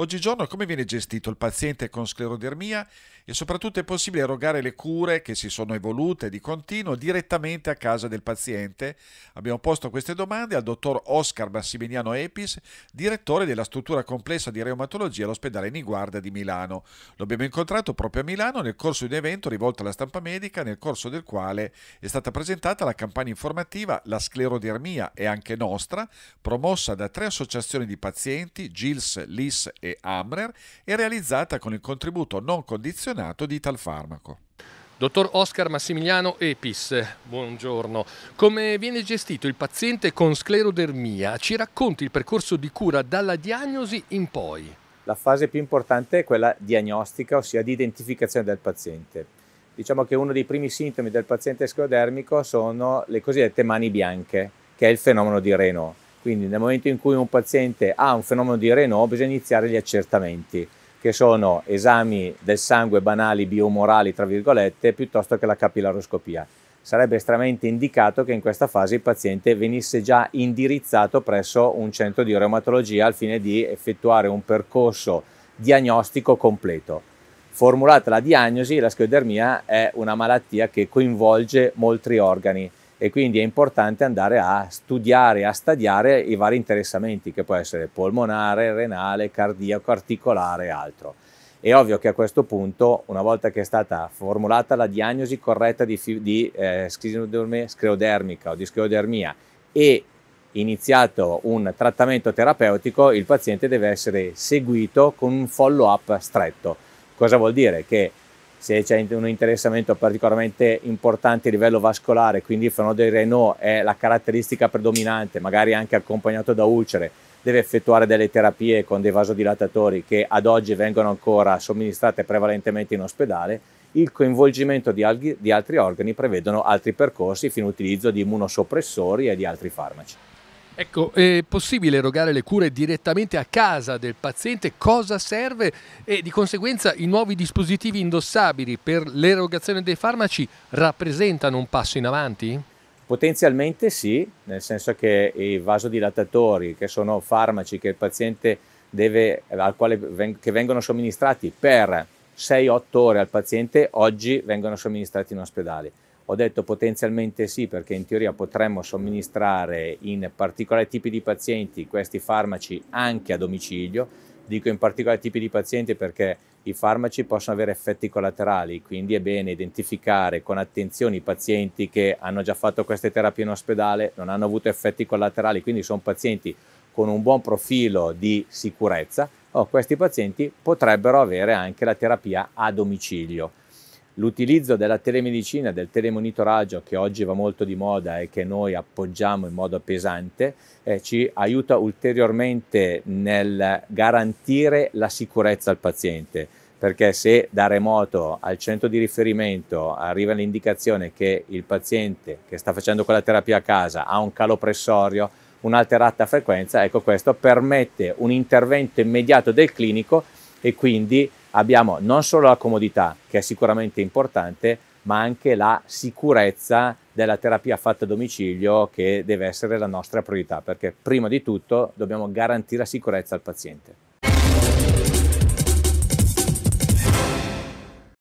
Oggigiorno come viene gestito il paziente con sclerodermia e soprattutto è possibile erogare le cure che si sono evolute di continuo direttamente a casa del paziente? Abbiamo posto queste domande al dottor Oscar Massimiliano Epis, direttore della struttura complessa di reumatologia all'ospedale Niguarda di Milano. Lo abbiamo incontrato proprio a Milano nel corso di un evento rivolto alla stampa medica nel corso del quale è stata presentata la campagna informativa La sclerodermia è anche nostra, promossa da tre associazioni di pazienti, GILS, LIS e e Amrer e realizzata con il contributo non condizionato di Italfarmaco. Dottor Oscar Massimiliano Epis, buongiorno. Come viene gestito il paziente con sclerodermia? Ci racconti il percorso di cura dalla diagnosi in poi. La fase più importante è quella diagnostica, ossia di identificazione del paziente. Diciamo che uno dei primi sintomi del paziente sclerodermico sono le cosiddette mani bianche, che è il fenomeno di Raynaud quindi nel momento in cui un paziente ha un fenomeno di Renault bisogna iniziare gli accertamenti, che sono esami del sangue banali biomorali, tra virgolette, piuttosto che la capillaroscopia. Sarebbe estremamente indicato che in questa fase il paziente venisse già indirizzato presso un centro di reumatologia al fine di effettuare un percorso diagnostico completo. Formulata la diagnosi, la sclerodermia è una malattia che coinvolge molti organi, e quindi è importante andare a studiare, a stadiare i vari interessamenti che può essere polmonare, renale, cardiaco, articolare e altro. È ovvio che a questo punto, una volta che è stata formulata la diagnosi corretta di, di eh, sclerodermica o di sclerodermia e iniziato un trattamento terapeutico, il paziente deve essere seguito con un follow-up stretto. Cosa vuol dire? Che se c'è un interessamento particolarmente importante a livello vascolare, quindi il fenomeno del Renault è la caratteristica predominante, magari anche accompagnato da ulcere, deve effettuare delle terapie con dei vasodilatatori che ad oggi vengono ancora somministrate prevalentemente in ospedale, il coinvolgimento di, alghi, di altri organi prevedono altri percorsi fino all'utilizzo di immunosoppressori e di altri farmaci. Ecco, è possibile erogare le cure direttamente a casa del paziente? Cosa serve? E di conseguenza i nuovi dispositivi indossabili per l'erogazione dei farmaci rappresentano un passo in avanti? Potenzialmente sì, nel senso che i vasodilatatori, che sono farmaci che il paziente deve, al quale, che vengono somministrati per 6-8 ore al paziente, oggi vengono somministrati in ospedale. Ho detto potenzialmente sì perché in teoria potremmo somministrare in particolari tipi di pazienti questi farmaci anche a domicilio. Dico in particolari tipi di pazienti perché i farmaci possono avere effetti collaterali, quindi è bene identificare con attenzione i pazienti che hanno già fatto queste terapie in ospedale, non hanno avuto effetti collaterali, quindi sono pazienti con un buon profilo di sicurezza, o questi pazienti potrebbero avere anche la terapia a domicilio. L'utilizzo della telemedicina, del telemonitoraggio che oggi va molto di moda e che noi appoggiamo in modo pesante, eh, ci aiuta ulteriormente nel garantire la sicurezza al paziente. Perché se da remoto al centro di riferimento arriva l'indicazione che il paziente che sta facendo quella terapia a casa ha un calo pressorio, un'alterata frequenza, ecco questo permette un intervento immediato del clinico e quindi abbiamo non solo la comodità, che è sicuramente importante, ma anche la sicurezza della terapia fatta a domicilio che deve essere la nostra priorità, perché prima di tutto dobbiamo garantire la sicurezza al paziente.